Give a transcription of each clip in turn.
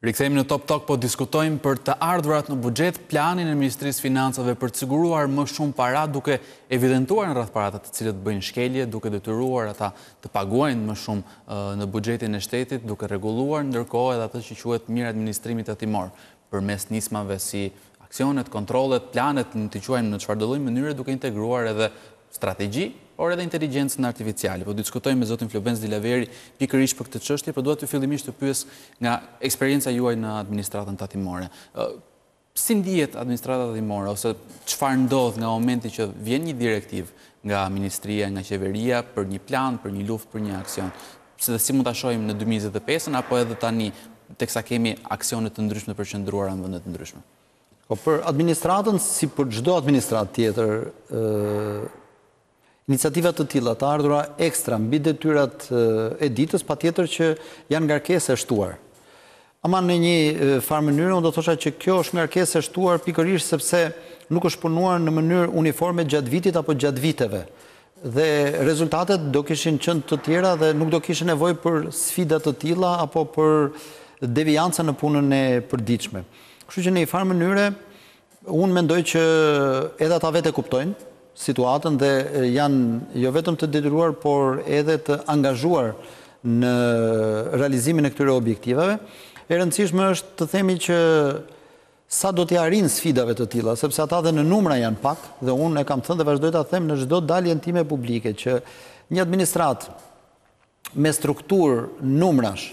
Rikthehemi në Top Talk, po diskutojmë për të ardhurat në buxhet, planin e Ministrisë Financave për të siguruar më shumë para, duke evidentuar në radhë të parë ata të cilët bëjnë shkelje, duke detyruar ata të paguajnë më shumë në buxhetin e shtetit, duke rregulluar ndërkohë edhe atë që quhet mirëadministrimi tatimor, përmes nismave si aksionet, kontrollet, planet, mund t'i quajmë në çfarëdo lloj mënyre, duke integruar edhe strategji, por edhe inteligjencën artificiale. Po diskutojmë me zotin Florenc Dilaveri pikërisht për këtë çështje, por dua fillimisht të pyes nga eksperienca juaj në administratën tatimore. Si ndihet administrata tatimore ose çfarë ndodh nga momenti që vjen një direktivë nga ministria, nga qeveria për një plan, për një luftë, për një aksion? siç edhe mund ta shohim në dy mijë e njëzet e pesën apo edhe tani teksa kemi aksione të ndryshme të përqendruara në vende të ndryshme. Po për administratën si për çdo administratë tjetër, iniciativa të tilla, të ardhura ekstra mbi detyrat e ditës patjetër që janë ngarkesë e shtuar. Ama në një farë mënyre unë do thosha që kjo është ngarkesë e shtuar pikërisht sepse nuk është punuar në mënyrë uniforme gjatë vitit apo gjatë viteve. Dhe rezultatet do kishin qenë të tjera dhe nuk do kishin nevojë për sfida të tilla apo për devianca në punën e përditshme. Kështu që në një farë mënyre Unë mendoj që edhe ata vetë e kuptojnë situatën dhe janë jo vetëm të detyruar, por edhe të angazhuar në realizimin e këtyre objektivave. E rëndësishme është të themi që sa do t'ia arrijnë sfidave të tilla, sepse ata dhe në numra janë pak dhe unë e kam thënë dhe vazhdoj ta them në çdo daljen time publike që një administratë me strukturë numrash,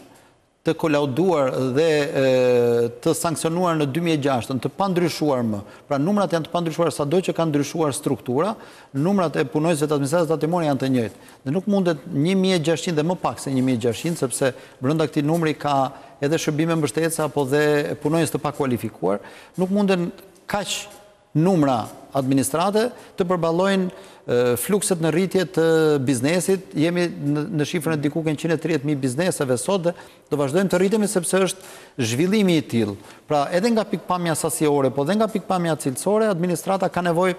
të kolauduar dhe të sanksionuar në dy mijë e gjashtë, të pandryshuar më. Pra numrat janë të pandryshuar sado që ka ndryshuar struktura, numrat e punonjësve të administratës tatimore janë të njëjtë. Dhe nuk mundet një mijë e gjashtëqind dhe më pak se një mijë e gjashtëqind, sepse brenda këtij numri ka edhe shërbime mbështetëse apo dhe punonjës të pakualifikuar, nuk mundet kaq numra administrate, të përballojnë flukset në rritje të biznesit. Jemi në shifrën e diku te njëqind e tridhjetë mijë bizneseve sot dhe do vazhdojmë të rritemi sepse është zhvillimi i tillë. Pra, edhe nga pikëpamja sasiore, po dhe nga pikëpamja cilësore, administrata ka nevojë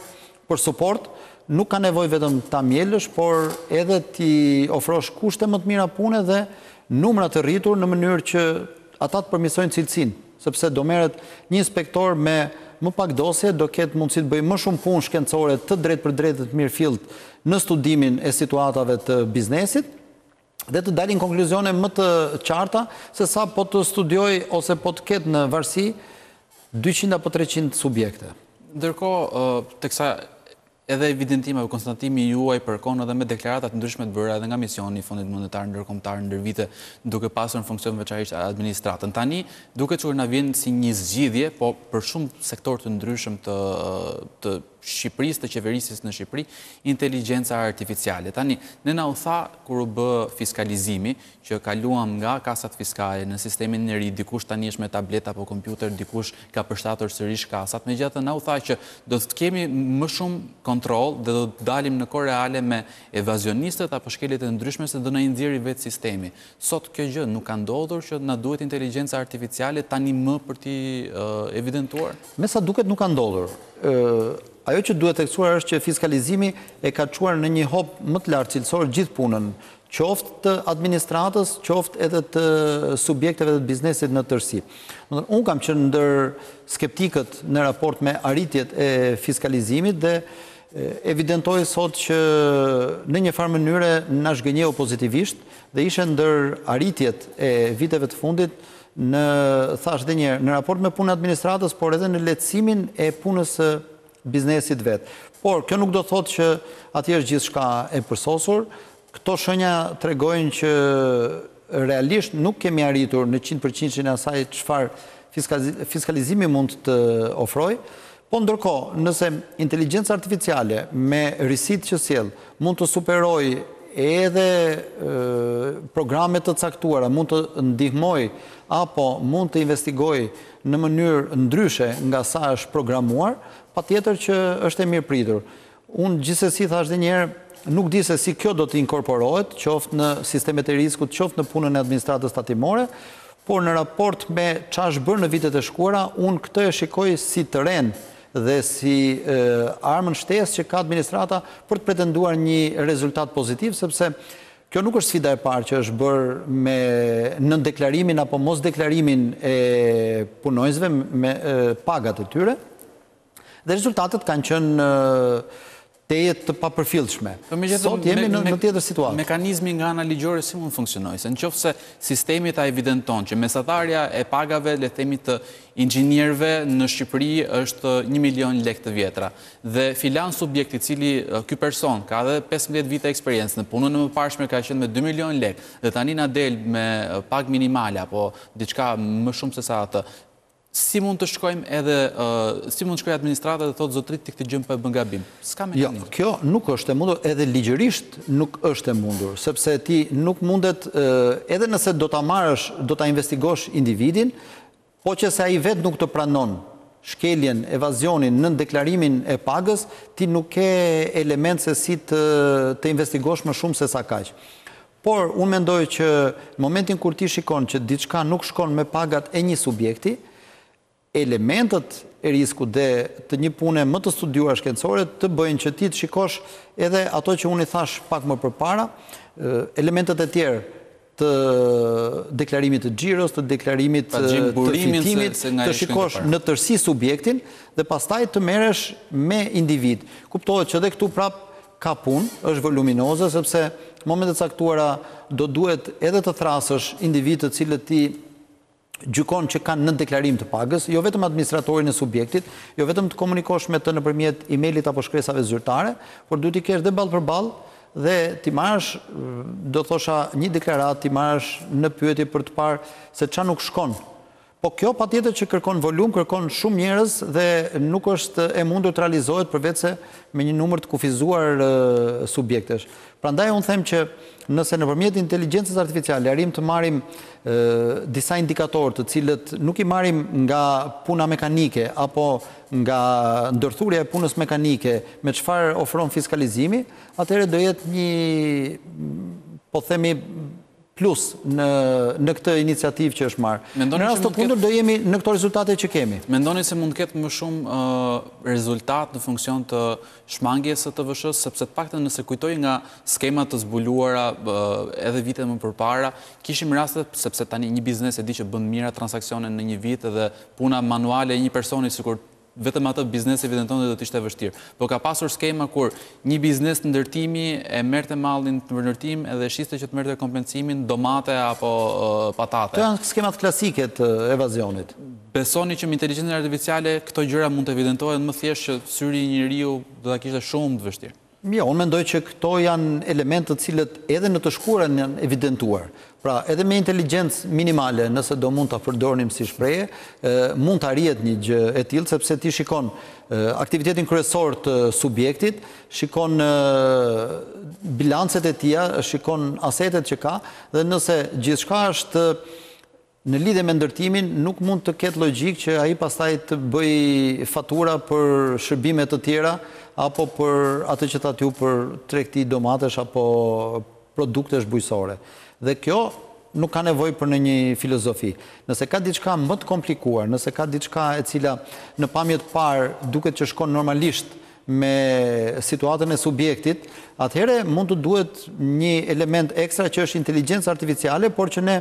për suport, nuk ka nevojë vetëm ta mjelësh, por edhe t'i ofrosh kushte më të mira pune dhe numra të rritur në mënyrë që ata të përmirësojnë cilësinë. sepse do merret një inspektor me më pak dosje, do ketë mundësi të bëjë më shumë punë shkencore të drejtpërdrejtë dhe të mirëfilltë në studimin e situatave të biznesit dhe të dalin konkluzione më të qarta sesa po të studiojë ose po të ketë në varësi dyqind apo treqind subjekte. Ndërkohë, teksa Edhe evidentimi apo konstatimi juaj përkon edhe me deklarata të ndryshme të bëra edhe nga misioni i Fondit Monetar Ndërkombëtar ndër vite, duke pasur në funksion veçarisht administratën. Tani, duket sikur na vjen si një zgjidhje, po për shumë sektorë të ndryshëm të të Shqipërisë, të qeverisjes në Shqipëri, inteligjenca artificiale. Tani, ne na u tha kur u bë fiskalizimi, që kaluam nga kasat fiskale në sistemin e ri, dikush tani është me tabletë apo kompjuter, dikush ka përshtatur sërish kasat, megjithatë na u tha që do të kemi më shumë kontroll dhe do të dalim në kohë reale me evazionistët apo shkeljet e ndryshme se do na i nxjerri vetë sistemi. Sot kjo gjë nuk ka ndodhur që na duhet inteligjenca artificiale tani më për t'i evidentuar? Me sa duket nuk ka ndodhur. Ajo që duhet theksuar është që fiskalizimi e ka çuar në një hop më të lartë cilësor gjithë punën, qoftë të administratës, qoftë edhe të subjekteve të biznesit në tërësi. Unë kam qenë ndër skeptikët në raport me arritjet e fiskalizimit dhe evidentoj sot që në një farë mënyre na zhgënjeu pozitivisht dhe ishe ndër arritjet e viteve të fundit në, thashë edhe një herë, në raport me punën e administratës, por edhe në lehtësimin e punës së biznesit vetë. Por, kjo nuk do të thotë që atje është gjithçka e përsosur. Këto shenja tregojnë që realisht nuk kemi arritur në qindpërqindshin e asaj çfarë fiskalizimi mund të ofrojë. Po ndërkohë, nëse inteligjenca artificiale me risitë që sjell mund të superojë edhe programe të caktuara, mund të ndihmojë apo mund të investigojë në mënyrë ndryshe nga sa është programuar, patjetër që është e mirëpritur. Unë gjithsesi thashë edhe një herë, nuk di se si kjo do të inkorporohet, qoftë në sistemet e riskut, qoftë në punën e administratës tatimore, por në raport me ça është bërë në vitet e shkuara, unë këtë e shikoj si të renë dhe si armën shtesë që ka administrata për të pretenduar një rezultat pozitiv, sepse Kjo nuk është sfida e parë që është bërë me nëndeklarimin apo mosdeklarimin e punonjësve me pagat e tyre dhe rezultatet kanë qenë tejet të papërfillshme. Sot jemi në tjetër situatë. Mekanizmi nga ana ligjore si mund të funksionojë? Se në qoftë se sistemi ta evidenton që mesatarja e pagave le të themi të inxhinierëve në Shqipëri është një milion lekë të vjetra. Dhe filan subjekt i cili ky person ka edhe pesëmbëdhjetë vite eksperiencë në punën e mëparshme ka qenë me dy milion lekë dhe tani na del me pagë minimale apo diçka më shumë se sa atë. Si mund të shkojmë edhe si mund të shkojë administrata dhe thotë zotëri ti këtë gjënë po e bën gabim. S'ka mekanizëm. Jo, kjo nuk është e mundur edhe ligjërisht nuk është e mundur, sepse ti nuk mundet edhe nëse do ta marrësh do ta investigosh individin Po qe se ai vetë nuk të pranon shkeljen, evazionin nëndeklarimin e pagës, ti nuk ke elementë se si të investigosh më shumë se sa kaq. Por, unë mendoj që në momentin kur ti shikon që diçka nuk shkon me pagat e një subjekti, elementët e riskut dhe të një pune më të studiuar shkencore të bëjnë që ti të shikosh edhe ato që unë i thashë pak më përpara, elementët e tjerë, të deklarimit të xhiros, të deklarimit të fitimit, të shikosh në tërësi subjektin dhe pastaj të merresh me individë. Kuptohet që dhe këtu prapë ka punë, është voluminoze, sepse në momente të caktuara do duhet edhe të thërrasësh individë të cilët ti gjykon që kanë nëndeklarim të pagës, jo vetëm administratorin e subjektit, jo vetëm të komunikosh me të nëpërmjet emailit apo shkresave zyrtare, por duhet t'i kesh dhe ballë për ballë dhe t'i marrësh, do thosha, një deklaratë, t'i marrësh në pyetje për të parë se ça nuk shkon. Po kjo patjetër që kërkon volum, kërkon shumë njerëz dhe nuk është e mundur të realizohet përveçse me një numër të kufizuar subjektesh. Prandaj unë them që nëse nëpërmjet inteligjencës artificiale arrijmë të marrim disa indikatorë të cilët nuk i marrim nga puna mekanike apo nga ndërthurja e punës mekanike me çfarë ofron fiskalizimi, atëherë do jetë një po themi Plus, në këtë iniciativë që është marrë. Në rast të kundër, do jemi në këto rezultate që kemi. Mendoni se mund të ketë më shumë uh, rezultat në funksion të shmangjes së TVSH-së, sepse të paktën nëse kujtoj nga skema të zbuluara uh, edhe vite më përpara, kishim raste sepse tani një biznes e di që bën mijëra transaksione në një vit dhe puna manuale e një personi sikur vetëm atë biznes të evidentonte do të ishte e vështirë. Po ka pasur skema kur një biznes ndërtimi e merrte mallin për ndërtim edhe shiste që të merrte kompensimin, domate apo patate. Këto janë skemat klasike të evazionit. Besoni që me inteligjencën artificiale këto gjëra mund të evidentohen më thjesht që syri i një njeriu do ta kishte shumë të vështirë. Jo, unë mendoj që këto janë elementë të cilët edhe në të shkuarën janë evidentuar. Pra, edhe me inteligjencë minimale, nëse do mund ta përdornim si shprehje, mund të arrihet një gjë e tillë, sepse ti shikon aktivitetin kryesor të subjektit, shikon bilancet e tija, shikon asetet që ka dhe nëse gjithçka është Në lidhje me ndërtimin, nuk mund të ketë logjikë që ai pastaj të bëjë fatura për shërbime të tjera apo për atë që thatë ju për tregti domatesh apo produktesh bujqësore. Dhe kjo nuk ka nevojë për ndonjë filozofi. Nëse ka diçka më të komplikuar, nëse ka diçka e cila në pamje të parë duket që shkon normalisht me situatën e subjektit, atëherë mund të duhet një element ekstra që është inteligjenca artificiale, por që ne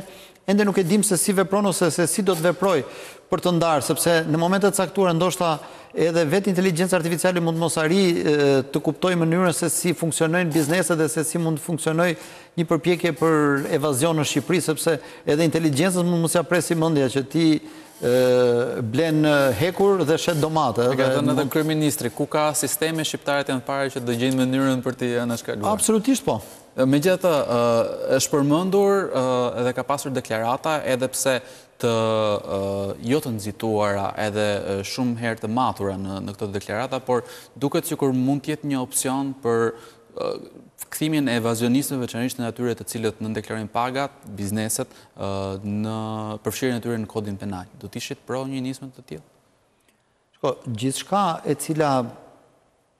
Ende nuk e dimë se si vepron ose se si do të veprojë për të ndarë, sepse në momente të caktuara ndoshta edhe vetë inteligjenca artificiale mund të mos arrijë të kuptojë mënyrën se si funksionojnë bizneset dhe se si mund të funksionojë një përpjekje për evazion në Shqipëri, sepse edhe inteligjencës mund të mos ia presë mendja që ti blen hekur dhe shet domate. E ka thënë edhe kryeministri, ku ka sisteme shqiptarët janë të parët që do gjejnë mënyrën për t'i anashkaluar. Absolutisht po. Megjithatë, është përmendur dhe ka pasur deklarata edhe pse të jo të nxituara edhe shumë herë të matura në këto deklarata, por duket sikur mund të jetë një opsion për kthimin e evazionistëve, veçanërisht të atyre të cilët nëndeklarojnë pagat, bizneset, në përfshirjen e tyre në kodin penal. Do të ishit pro një nisme të tillë? Shiko, gjithçka e cila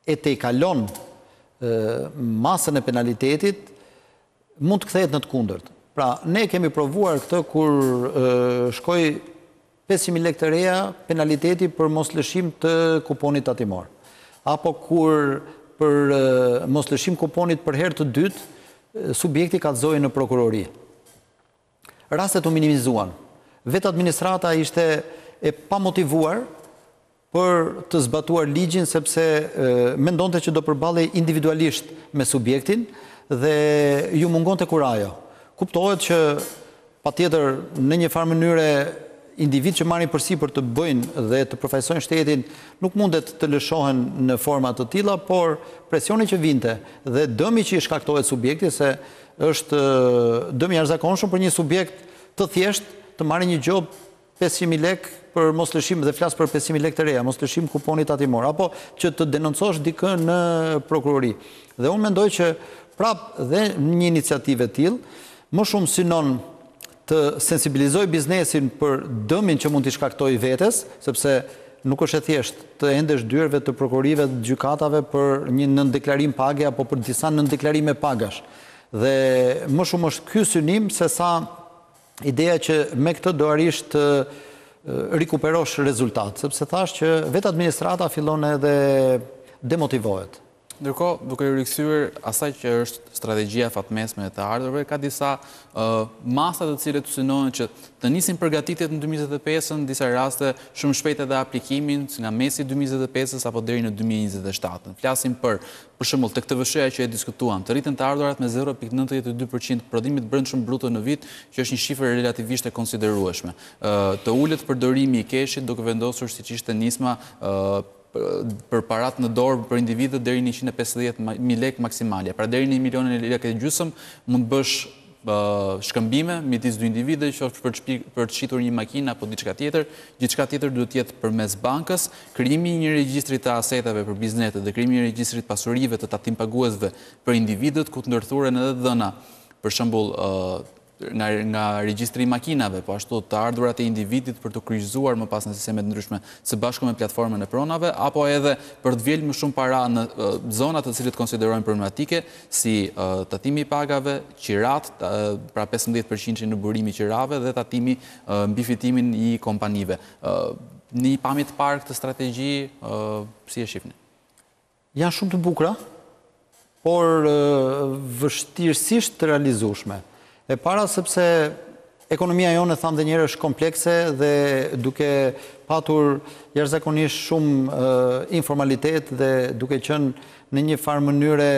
e tejkalon masën e penalitetit, mund të kthehet në të kundërt. Pra, ne e kemi provuar këtë kur shkoi pesëqind mijë lekë të reja penaliteti për moslëshim të kuponit tatimor. Apo kur për moslëshim kuponit për herë të dytë subjekti kallëzohej në prokurori. Rastet u minimizuan. Vetë administrata ishte e pamotivuar për të zbatuar ligjin sepse mendonte që do përballej individualisht me subjektin dhe iu mungonte kurajo. Kuptohet që patjetër në një farë mënyre individë që marrin përsipër të bëjnë dhe të përfaqësojnë shtetin nuk mundet të lëshohen në forma të tilla, por presioni që vinte dhe dëmi që i shkaktohet subjektit se Është dëm i jashtëzakonshëm për një subjekt të thjeshtë të marrë një gjobë pesëqind mijë lekë për moslëshim dhe flas për pesëqind mijë lekë të reja, moslëshim kuponi tatimor, apo që të denoncosh dikë në prokurori. Dhe unë mendoj që prapë dhe një iniciativë e tillë, më shumë synon të sensibilizojë biznesin për dëmin që mund t'i shkaktojë vetes, sepse nuk është e thjeshtë të endesh dyerve të prokurorive të gjykatave për një nëndeklarim page apo për disa nëndeklarime pagash. Dhe më shumë është ky synim se sa ideja që me këtë do arrish të rikuperosh rezultat, sepse thashë që vetë administrata fillon edhe demotivohet. Ndërkohë, duke iu rikthyer asaj që është strategjia afatmesme e të ardhurve, ka disa masa të cilët synohen që të nisin përgatitjet në dy mijë e njëzet e pesë, në disa raste shumë shpejt edhe aplikimin nga mesi i dy mijë e njëzet e pesë-s apo deri në dy mijë e njëzet e shtatë. Flasim për, për shembull, tek TVSH-ja që e diskutuam, të rriten të ardhurat me zero pikë nëntëdhjetë e dy për qind të prodhimit të brendshëm bruto në vit, që është një shifër relativisht e konsiderueshme. Të ulet përdorimi i keshit, duke vendosur siç ishte nisma, për paratë në dorë për individët deri njëqind e pesëdhjetë mijë lekë maksimalja. Pra deri një milion lekë e gjysëm mund të bësh shkëmbime midis dy individëve, qoftë për të shitur një makinë apo diçka tjetër, gjithçka tjetër duhet të jetë përmes bankës. Krijimi i një regjistri të aseteve për bizneset dhe krijimi i një regjistri të pasurive të tatimpaguesve për individët, ku të ndërthuren edhe të dhëna, për shembull, nga regjistri i makinave, po ashtu të ardhurat e individit për t'u kryqëzuar më pas në sisteme të ndryshme së bashku me platformën e pronave, apo edhe për të vjellë më shumë para në zona të cilat konsiderojnë problematike, si tatimi i pagave, qiratë, pra 15% në burim i qirave dhe tatimi mbi fitimin i kompanive. Në pamje të parë këtë strategji, si e shifni? Janë shumë të bukura, por vështirësisht të realizueshme. E para sepse ekonomia jonë e thamë dhe një herë është komplekse dhe duke patur jashtëzakonisht shumë informalitet dhe duke qenë në një farë mënyre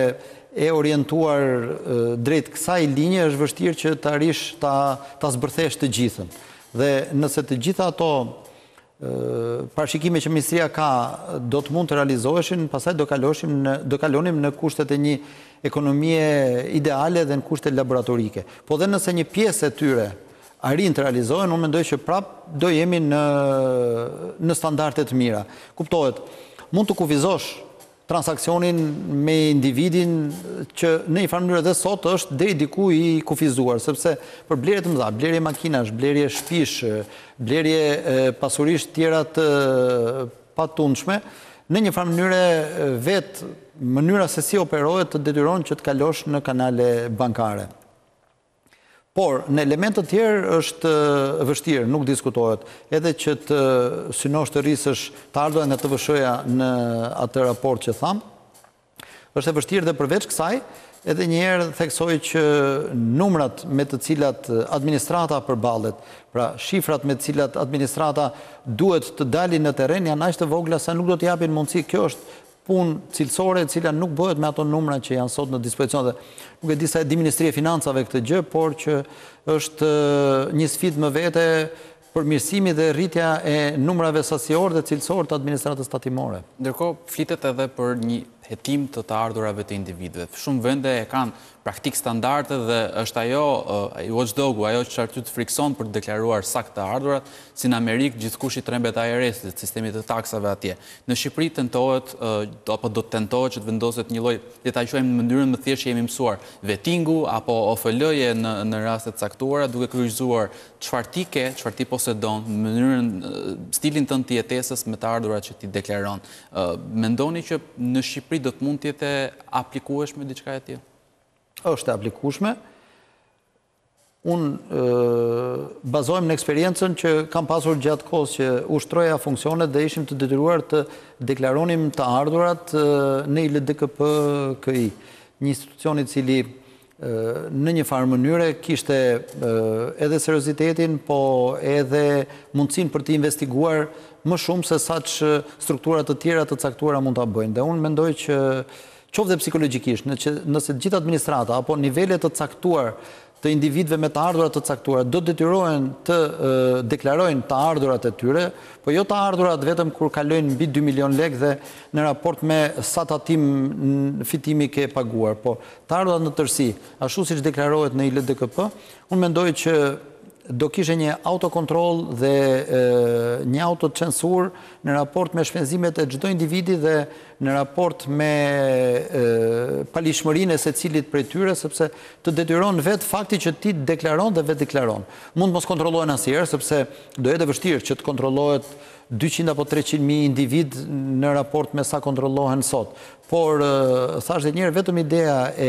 e orientuar drejt kësaj linje është vështirë që të arrish ta zbërthesh të gjithën. Dhe nëse të gjitha ato parashikime që ministria ka do të mund të realizoheshin, pastaj do kalonim në kushtet e një ekonomie ideale dhe në kushte laboratorike. Po dhe nëse një pjesë e tyre arrijnë të realizohen, unë mendoj që prapë do jemi në standarde të mira. Kuptohet, mund të kufizosh transaksionin me individin që në një farë mënyre dhe sot është deri diku i kufizuar, sepse për blerje të mëdha, blerje makinash, blerje shtëpish, blerje pasurish të tjera të patundshme, në një farë mënyre vetë mënyra se si operohet të detyron që të kalosh në kanale bankare. Por, në elementë të tjerë është e vështirë, nuk diskutohet. Edhe që të synosh të rrisësh të ardhurat nga TVSH-ja në atë raport që thamë, është e vështirë dhe përveç kësaj, edhe një herë theksoj që numrat me të cilat administrata përballet, pra shifrat me të cilat administrata duhet të dalin në terren janë aq të vogla sa nuk do të japin mundësi, kjo është punë cilësore e cila nuk bëhet me ato numra që janë sot në dispozicion dhe nuk e di sa e di Ministria e Financave këtë gjë, por që është një sfidë më vete përmirësimi dhe rritja e numrave sasior dhe cilësor të administratës tatimore. Ndërkohë, flitet edhe për një hetim të të ardhurave të individëve. Shumë vende e kanë praktikë standarde dhe është ajo, ai watchdog-u, ajo çfarë ty të frikëson për të deklaruar saktë të ardhurat, si në Amerikë gjithkush i trembet IRS-it, sistemit të taksave atje. Në Shqipëri tentohet apo do të tentohet që të vendoset një lloj, le ta quajmë në mënyrën më të thjeshtë që jemi mësuar, vetting-u apo OFL-je në raste të caktuara duke kryqëzuar çfarë ti ke, çfarë ti posedon, mënyrën, stilin tënd të jetesës me të ardhurat që ti deklaron. Mendoni që në Shqipëri do të mund të jetë e aplikueshme diçka e tillë? Është e aplikueshme. Unë bazohem në eksperiencën që kam pasur gjatë kohës që ushtroja funksionet dhe ishim të detyruar të deklaronim të ardhurat në ILDKPKI, një institucion i cili në një farë mënyre kishte edhe seriozitetin, po edhe mundësinë për të investiguar më shumë sesa ç'struktura të tjera të caktuara mund ta bëjnë. Dhe unë mendoj që qoftë dhe psikologjikisht, nëse gjithë administrata apo nivele të caktuar të individëve me të ardhura të caktuara do të detyrohen të deklarojnë të ardhurat e tyre, po jo të ardhurat vetëm kur kalojnë mbi dy milionë lekë dhe në raport me sa tatim fitimi ke paguar, po të ardhurat në tërësi, ashtu siç deklarohet në ILDKP, unë mendoj që do kishe një autokontroll dhe një autocensurë në raport me shpenzimet e çdo individi dhe në raport me palishmërin e secilit prej tyre, sepse të detyron vetë fakti që ti deklaron dhe vetë deklaron. Mund të mos kontrollohen asnjëherë, sepse do jetë e vështirë që të kontrollohet dyqind apo treqind mijë individë në raport me sa kontrollohen sot. Por, thashë dhe një herë, vetëm ideja e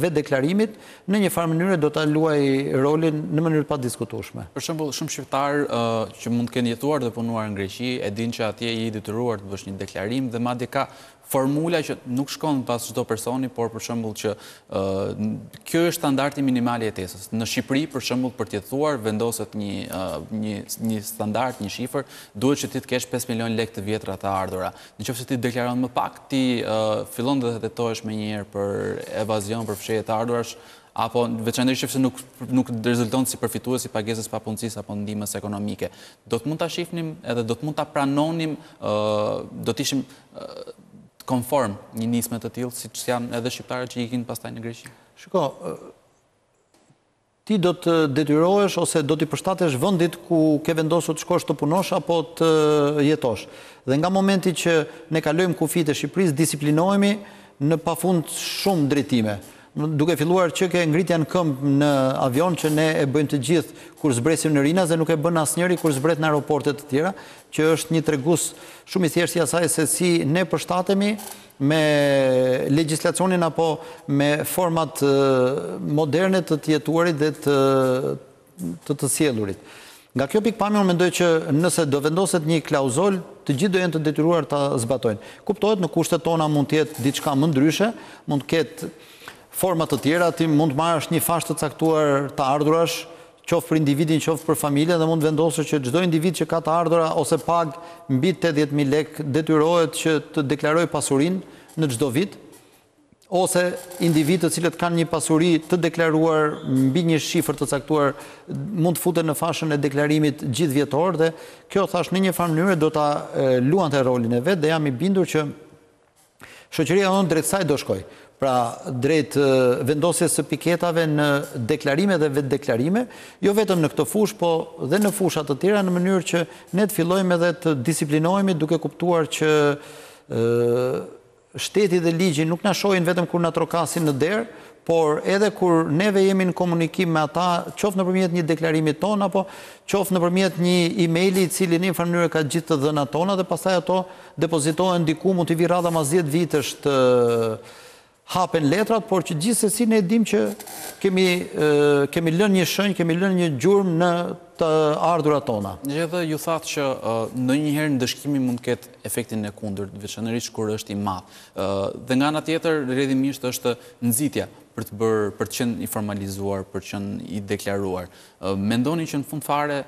vetëdeklarimit, në një farë mënyre do ta luajë rolin në mënyrë të padiskutueshme. Për shembull, shumë shqiptarë që mund të kenë jetuar dhe punuar në Greqi, e dinë që atje je i detyruar të bësh një deklarim dhe madje ka formula që nuk shkon pas çdo personi, por për shembull që kjo është standardi minimal i jetesës. Në Shqipëri, për shembull, për të jetuar vendoset një një standard, një shifër, duhet që ti të kesh pesë milionë lekë të vjetra të ardhura. Në qoftë se ti deklaron më pak, ti fillon dhe hetohesh menjëherë për evazion, për fshehje të ardhurash, apo veçanërisht nëse nuk rezulton si përfitues i pagesës së papunësisë apo ndihmës ekonomike. Do të mund ta shifnim edhe do të mund ta pranonim, do të ishim konform një nisme të tillë, siç janë edhe shqiptarët që ikin pastaj në Greqi? Shiko, Ti do të detyrohesh ose do t'i përshtatesh vendit ku ke vendosur të shkosh të punosh apo të jetosh. Dhe nga momenti që ne kalojmë kufijtë e Shqipërisë, disiplinohemi në pafund shumë drejtime. Duke filluar që ke ngritja në këmbë në avion që ne e bëjmë të gjithë kur zbresim në Rinas dhe nuk e bën asnjëri kur zbret në aeroporte të tjera, që është një tregus shumë i thjeshtë i asaj se si ne përshtatemi me legjislacionin apo me format moderne të të jetuarit dhe të të sjellurit. Nga kjo pikëpamje unë mendoj që nëse do vendoset një klauzolë, të gjithë do jenë të detyruar ta zbatojnë. Kuptohet në kushtet tona mund të jetë diçka më ndryshe, mund të ketë forma të tjera, ti mund të marrësh një fashë të caktuar të ardhurash, qoftë për individin qoftë për familjen dhe mund të vendoset që çdo individ që ka të ardhura ose pagë mbi tetëdhjetë mijë lekë detyrohet që të deklarojë pasurinë në çdo vit ose individë të cilët kanë një pasuri të deklaruar mbi një shifër të caktuar mund të futen në fashën e deklarimit gjithëvjetor dhe kjo thashë në një farë mënyre do ta luante rolin e vet dhe jam i bindur që Shoqëria jonë drejt saj do shkojë. Pra, drejt vendosjes së piketave në deklarime dhe vetëdeklarime, jo vetëm në këtë fushë, po dhe në fusha të tjera, në mënyrë që ne të fillojmë edhe të disiplinohemi duke kuptuar që shteti dhe ligji nuk na shohin vetëm kur na trokasin në derë, Por edhe kur neve jemi në komunikim me ata, qoftë nëpërmjet një deklarimi tonë apo qoftë nëpërmjet një emaili i cili në një farë mënyre ka gjithë të dhënat tona dhe pastaj ato depozitohen diku, mund t'i vijë radha mas dhjetë vitesh të hapen letrat, por që gjithsesi ne dimë që kemi lënë një shënjë, kemi lënë një gjurmë në të ardhurat tona. Edhe ju thatë që ndonjëherë ndëshkimi mund të ketë efektin e kundërt, veçanërisht kur është i madh. Dhe nga ana tjetër, rrjedhimisht është nxitja për të bërë, për të qenë i formalizuar, për të qenë i deklaruar. Mendoni që në fund fare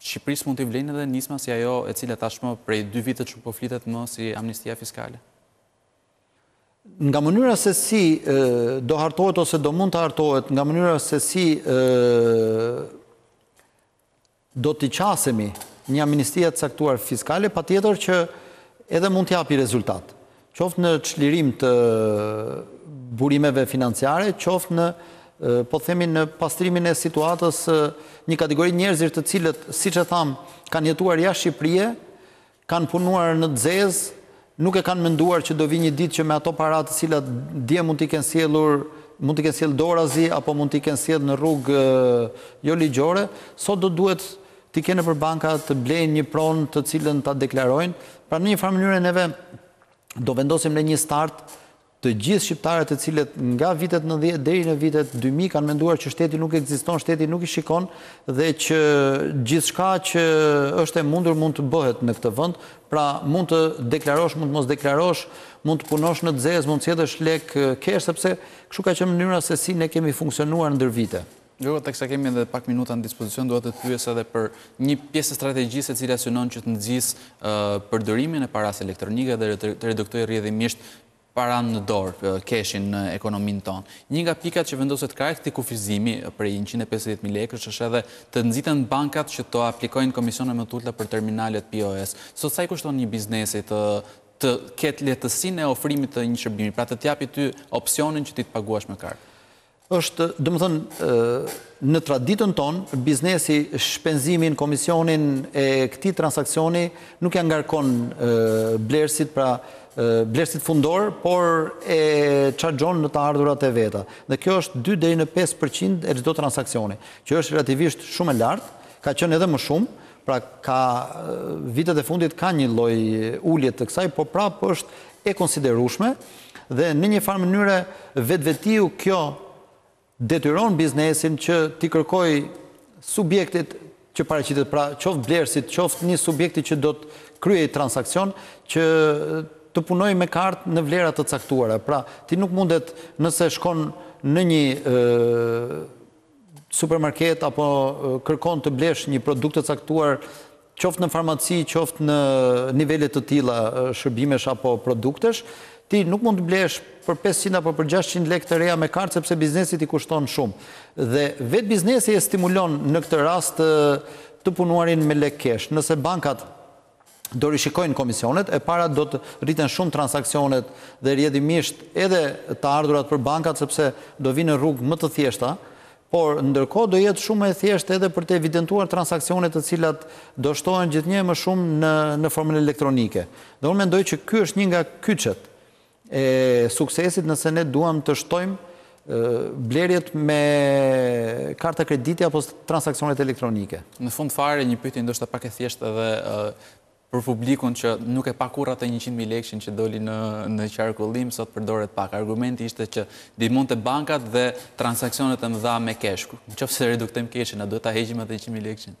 Shqipërisë mund t'i vlejnë edhe nisma si ajo e cila tashmë prej dy vitesh nuk po flitet më si amnistia fiskale? Nga mënyra se si do hartohet ose do mund të hartohet, nga mënyra se si do t'i qasemi një amnistie të caktuar fiskale, patjetër që edhe mund të japi rezultat, qoftë në çlirim të burimeve financiare, qoftë në, po themi, në pastrimin e situatës së një kategori njerëzish të cilët, siç e thamë, kanë jetuar jashtë Shqipërie, Kanë punuar në të zezë, nuk e kanë menduar që do vijë një ditë që me ato para të cilat dje mund t'i kenë sjellur, mund t'i kenë sjellë dorazi apo mund t'i kenë sjellë në rrugë joligjore, sot do duhet t'i kenë nëpër banka të blejnë një pronë të cilën ta deklarojnë. Pra në një farë mënyre neve do vendosim në një start Të gjithë shqiptarët të cilët nga vitet nëntëdhjetë deri në vitet dy mijë kanë menduar që shteti nuk ekziston, shteti nuk i shikon dhe që gjithçka që është e mundur mund të bëhet në këtë vend, pra mund të deklarosh, mund të mos deklarosh, mund të punosh në të zezë, mund të sjellësh lekë kesh, sepse kështu ka qenë mënyra se si ne kemi funksionuar ndër vite. Jo, teksa kemi edhe pak minuta në dispozicion, dua të të pyes edhe për një pjesë të strategjisë e cila synon që të nxisë përdorimin e parasë elektronike dhe të reduktojë rrjedhimisht paranë në dorë, keshin në ekonominë tonë. Një nga pikat që vendoset krah këtij kufizimi prej njëqind e pesëdhjetë mijë lekësh është edhe të nxiten bankat që të aplikojnë komisione më të ulëta për terminalet POS. Sot sa i kushton një biznesi të të ketë lehtësinë e ofrimit të një shërbimi, pra të të japi ty opsionin që ti të paguash me kartë? Është, domethënë, në traditën tonë, biznesi, shpenzimin, komisionin e këtij transaksioni nuk ja ngarkon blerësit, pra blerësit fundor, por e çarxhon në të ardhurat e veta. Dhe kjo është dy deri në pesë përqind e çdo transaksioni, që është relativisht shumë e lartë, ka qenë edhe më shumë, Pra ka vitet e fundit ka një lloj ulje të kësaj, por prapë është e konsiderueshme dhe në një farë mënyre vetvetiu kjo detyron biznesin që t'i kërkojë subjektit që paraqitet, pra qoftë blerësit, qoftë një subjekti që do të kryejë transaksion, që të punojë me kartë në vlera të caktuara. Pra ti nuk mundet nëse shkon në një supermarket apo kërkon të blesh një produkt të caktuar qoftë në farmaci, qoftë në nivele të tilla shërbimesh apo produktesh, ti nuk mund të blesh për 500 apo për 600 lekë të reja me kartë sepse biznesit i kushton shumë. Dhe vetë biznesi e stimulon në këtë rast të punuarin me lekë kesh. Nëse bankat do rishikojnë komisionet, e para do të rriten shumë transaksionet dhe rrjedhimisht edhe të ardhurat për bankat sepse do vijnë në rrugë më të thjeshta, por ndërkohë do jetë shumë më e thjeshtë edhe për të evidentuar transaksionet të cilat do shtohen gjithnjë e më shumë në në formën elektronike. Dhe unë mendoj që ky është një nga kyçet e suksesit nëse ne duam të shtojmë blerjet me karta krediti apo transaksionet elektronike. Në fund fare një pyetje ndoshta pak e thjeshtë edhe për publikun që nuk e pa kurrë atë njëqind mijë lekëshin që doli në në qarkullim sot përdoret pak. Argumenti ishte që ndihmonte bankat dhe transaksionet e mëdha me kesh. Në qoftë se reduktojmë keshin, a duhet ta heqim atë njëqind mijë lekëshin?